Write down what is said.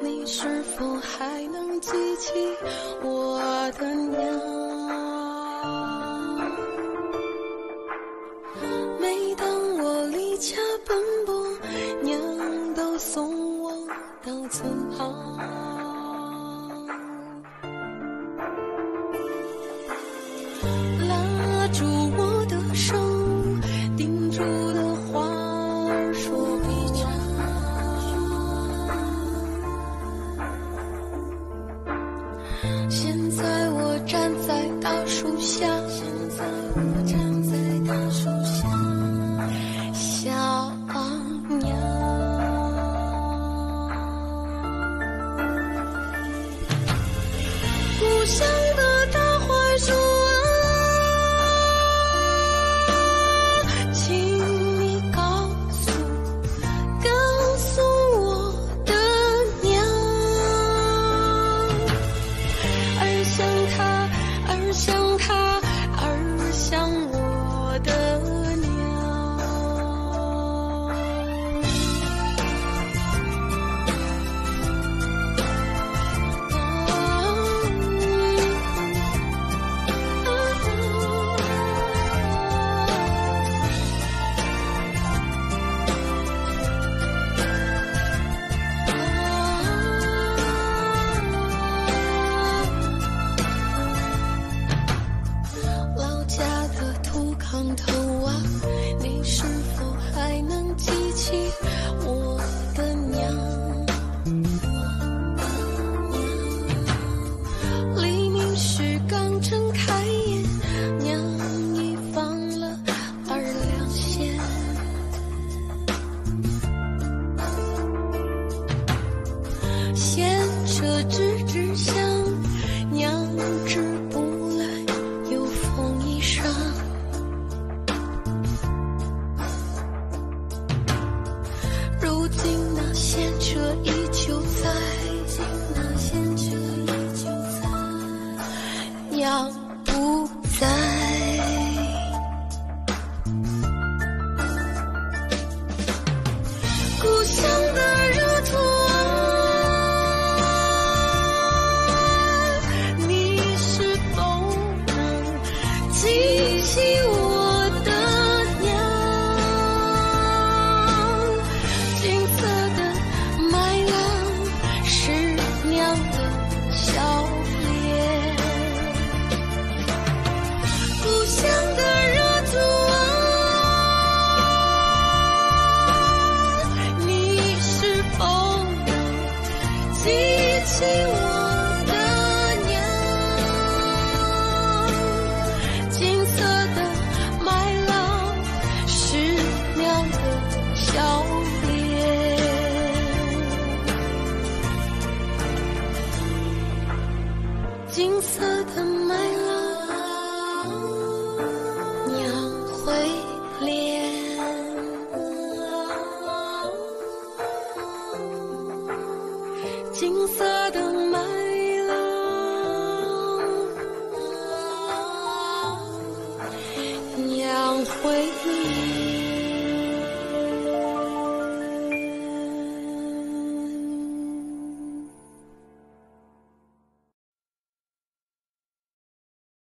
你是否还能记起我的娘？每当我离家奔波，娘都送我到村头啊，你是否还能记起我的娘？黎明时刚睁开眼，娘已放了二两线。闲车车依旧在，那先者依旧在，娘不在。故乡的热土啊，你是否能记起我？惜我的娘金色的麦浪是鸟的笑脸金色的麦浪。金色的麦浪，娘会